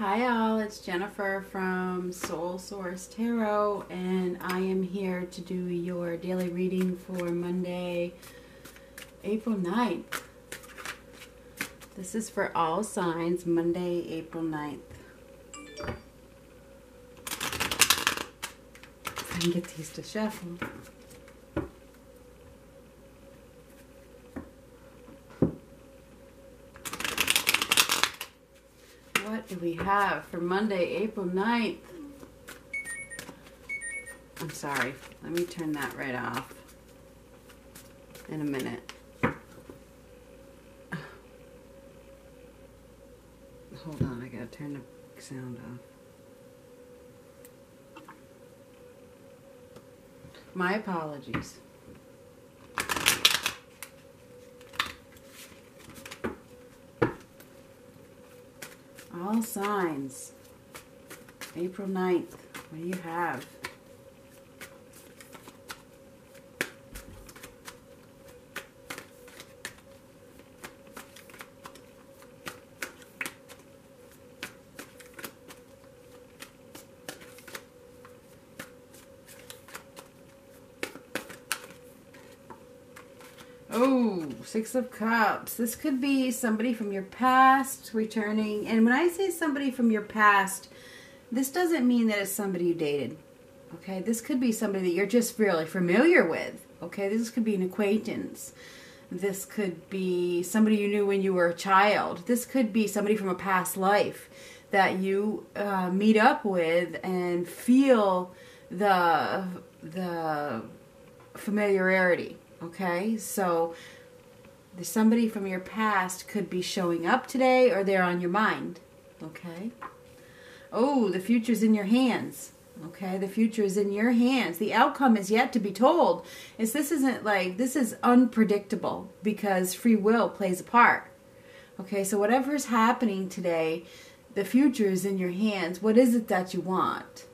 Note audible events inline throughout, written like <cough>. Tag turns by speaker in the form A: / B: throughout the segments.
A: Hi, all. It's Jennifer from Soul Source Tarot, and I am here to do your daily reading for Monday, April 9th. This is for all signs, Monday, April 9th. If I can get these to shuffle. What do we have for Monday, April 9th? I'm sorry. Let me turn that right off in a minute. Hold on, I gotta turn the sound off. My apologies. All signs. April 9th. What do you have? Oh, Six of Cups. This could be somebody from your past returning. And when I say somebody from your past, this doesn't mean that it's somebody you dated. Okay, this could be somebody that you're just really familiar with. Okay, this could be an acquaintance. This could be somebody you knew when you were a child. This could be somebody from a past life that you uh, meet up with and feel the the familiarity Okay, so somebody from your past could be showing up today or they're on your mind. Okay. Oh, the future's in your hands. Okay, the future is in your hands. The outcome is yet to be told. Is this isn't like this is unpredictable because free will plays a part. Okay, so whatever is happening today, the future is in your hands. What is it that you want?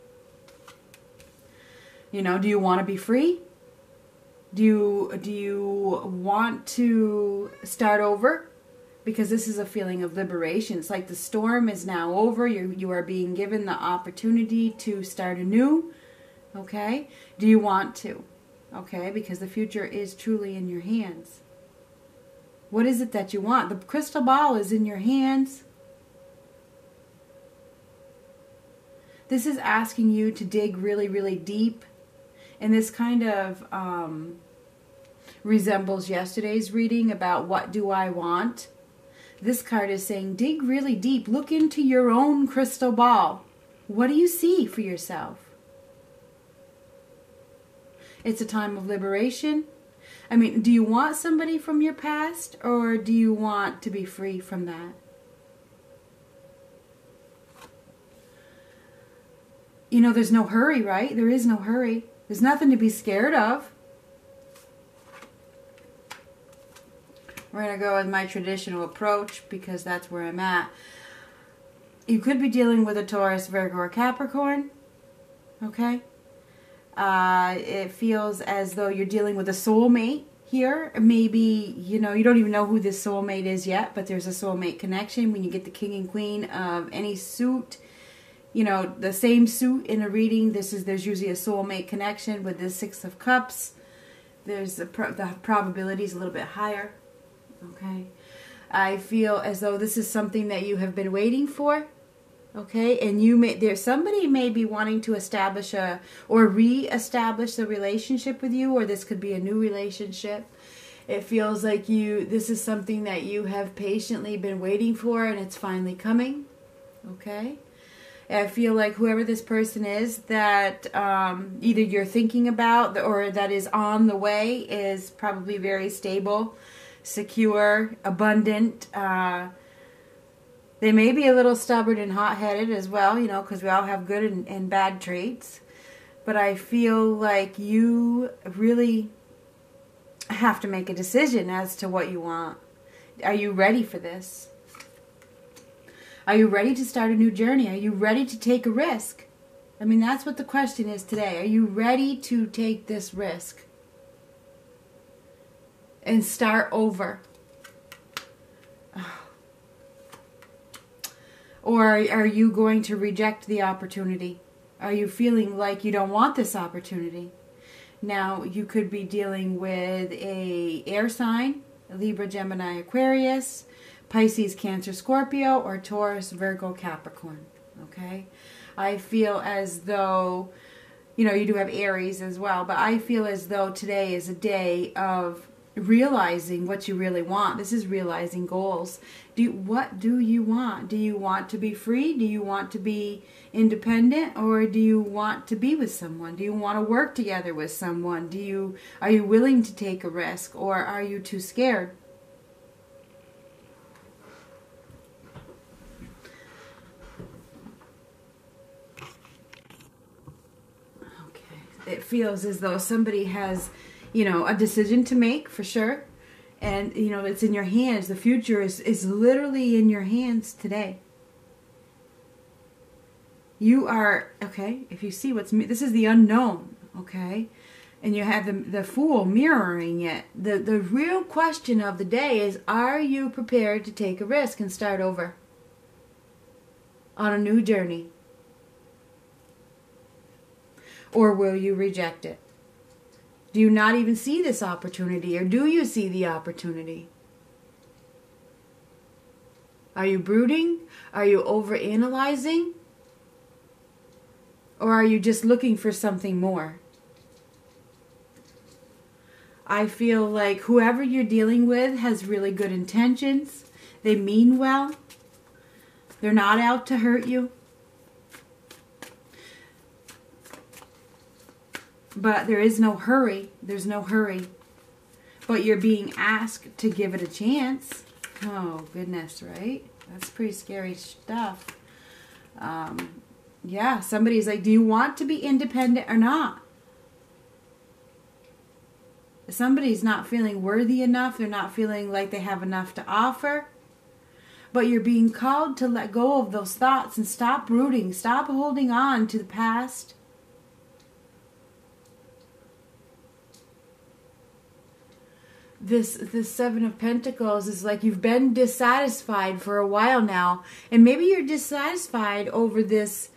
A: You know, do you want to be free? Do you do you want to start over? Because this is a feeling of liberation. It's like the storm is now over. You you are being given the opportunity to start anew. Okay? Do you want to? Okay? Because the future is truly in your hands. What is it that you want? The crystal ball is in your hands. This is asking you to dig really, really deep. And this kind of um, resembles yesterday's reading about what do I want. This card is saying dig really deep, look into your own crystal ball. What do you see for yourself? It's a time of liberation. I mean, do you want somebody from your past or do you want to be free from that? You know, there's no hurry, right? There is no hurry. There's nothing to be scared of. We're going to go with my traditional approach because that's where I'm at. You could be dealing with a Taurus, Virgo, or Capricorn. Okay? Uh, it feels as though you're dealing with a soulmate here. Maybe, you know, you don't even know who this soulmate is yet, but there's a soulmate connection when you get the king and queen of any suit. You know, the same suit in a reading, this is there's usually a soulmate connection with the six of cups. There's the, pro the probability is a little bit higher. Okay. I feel as though this is something that you have been waiting for. Okay, and you may there's somebody may be wanting to establish a or re-establish the relationship with you, or this could be a new relationship. It feels like you this is something that you have patiently been waiting for, and it's finally coming. Okay, I feel like whoever this person is that um, either you're thinking about or that is on the way is probably very stable secure, abundant. Uh, they may be a little stubborn and hot headed as well, you know, because we all have good and, and bad traits. But I feel like you really have to make a decision as to what you want. Are you ready for this? Are you ready to start a new journey? Are you ready to take a risk? I mean, that's what the question is today. Are you ready to take this risk? And start over. <sighs> Or are you going to reject the opportunity? Are you feeling like you don't want this opportunity? Now, you could be dealing with a air sign, Libra, Gemini, Aquarius, Pisces, Cancer, Scorpio, or Taurus, Virgo, Capricorn. Okay? I feel as though, you know, you do have Aries as well, but I feel as though today is a day of realizing what you really want. This is realizing goals. Do what do you want? Do you want to be free? Do you want to be independent or do you want to be with someone? Do you want to work together with someone? Do you are you willing to take a risk or are you too scared? Okay. It feels as though somebody has you know, a decision to make for sure. And, you know, it's in your hands. The future is, is literally in your hands today. You are, okay, if you see what's, me this is the unknown, okay? And you have the, the fool mirroring it. The, the real question of the day is are you prepared to take a risk and start over on a new journey? Or will you reject it? Do you not even see this opportunity, or do you see the opportunity? Are you brooding? Are you overanalyzing? Or are you just looking for something more? I feel like whoever you're dealing with has really good intentions. They mean well. They're not out to hurt you. But there is no hurry. There's no hurry. But you're being asked to give it a chance. Oh, goodness, right? That's pretty scary stuff. Um, yeah, somebody's like, Do you want to be independent or not? Somebody's not feeling worthy enough. They're not feeling like they have enough to offer. But you're being called to let go of those thoughts and stop rooting. Stop holding on to the past this this seven of pentacles is like you've been dissatisfied for a while now and maybe you're dissatisfied over this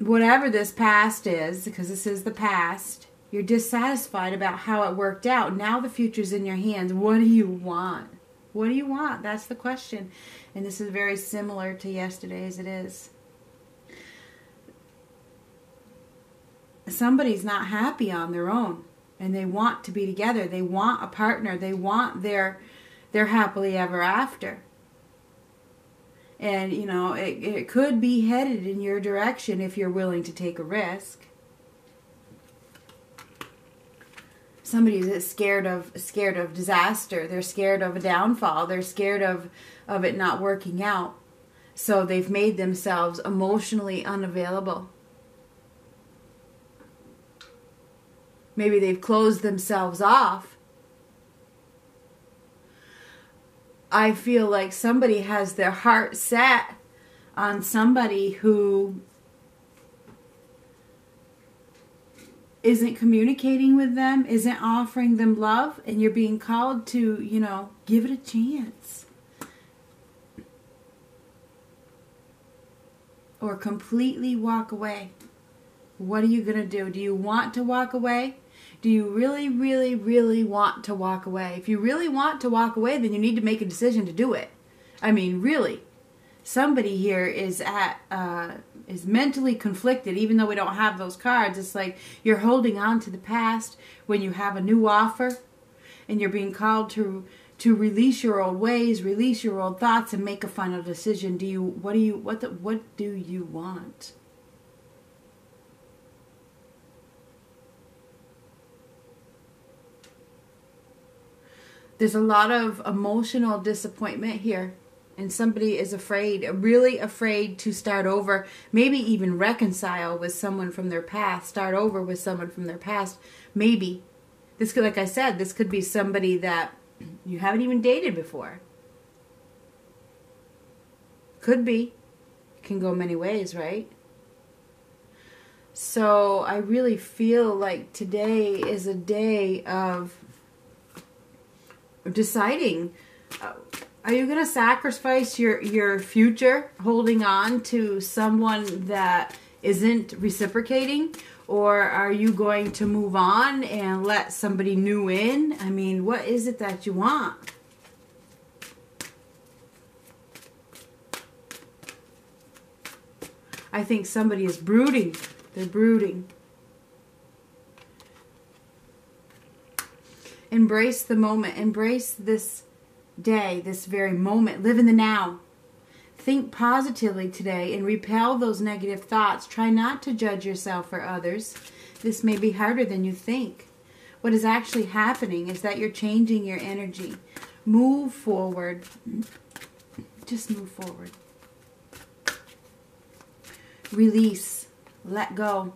A: whatever this past is because this is the past. You're dissatisfied about how it worked out. Now the future's in your hands. What do you want? What do you want? That's the question. And this is very similar to yesterday as it is. Somebody's not happy on their own and they want to be together. They want a partner. They want their their happily ever after. And you know, it, it could be headed in your direction if you're willing to take a risk. somebody Somebody's scared of scared of disaster. They're scared of a downfall. They're scared of of it not working out. So they've made themselves emotionally unavailable Maybe they've closed themselves off. I feel like somebody has their heart set on somebody who isn't communicating with them, isn't offering them love, and you're being called to, you know, give it a chance. Or completely walk away. What are you going to do? Do you want to walk away? Do you really, really, really want to walk away? If you really want to walk away, then you need to make a decision to do it. I mean, really. Somebody here is at uh, is mentally conflicted, even though we don't have those cards. It's like you're holding on to the past when you have a new offer, and you're being called to to release your old ways, release your old thoughts, and make a final decision. Do you what do you what the, what do you want? There's a lot of emotional disappointment here and somebody is afraid really afraid to start over maybe even reconcile with someone from their past start over with someone from their past maybe. This could like i said this could be somebody that you haven't even dated before. Could be. Can go many ways right? So i really feel like today is a day of deciding uh, Are you going to sacrifice your your future holding on to someone that isn't reciprocating or are you going to move on and let somebody new in? I mean, what is it that you want? I think somebody is brooding. They're brooding. Embrace the moment. Embrace this day, this very moment. Live in the now. Think positively today and repel those negative thoughts. Try not to judge yourself or others. This may be harder than you think. What is actually happening is that you're changing your energy. Move forward. Just move forward. Release. Let go.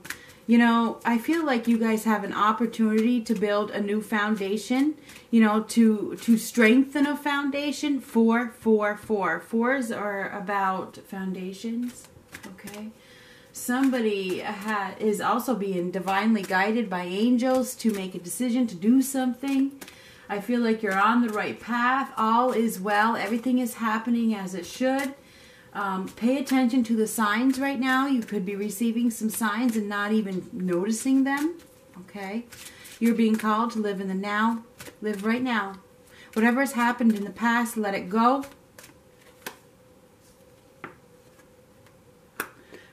A: You know, I feel like you guys have an opportunity to build a new foundation, you know, to to strengthen a foundation. Four, four, four. Fours are about foundations. Okay. Somebody ha- is also being divinely guided by angels to make a decision to do something. I feel like you're on the right path. All is well. Everything is happening as it should. Um, pay attention to the signs right now. You could be receiving some signs and not even noticing them. Okay? You're being called to live in the now. Live right now. Whatever has happened in the past, let it go.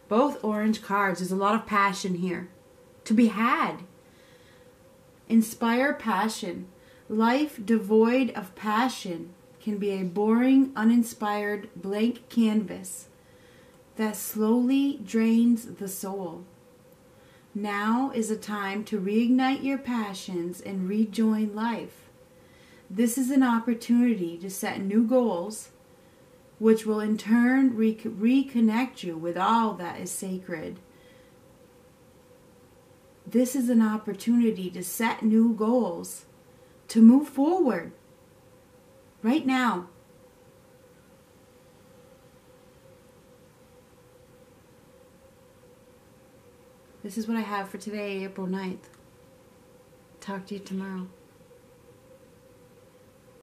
A: Both orange cards. There's a lot of passion here to be had. Inspire passion. Life devoid of passion can be a boring, uninspired, blank canvas that slowly drains the soul. Now is a time to reignite your passions and rejoin life. This is an opportunity to set new goals, which will in turn re- reconnect you with all that is sacred. This is an opportunity to set new goals, to move forward right now. This is what I have for today, April 9th. Talk to you tomorrow.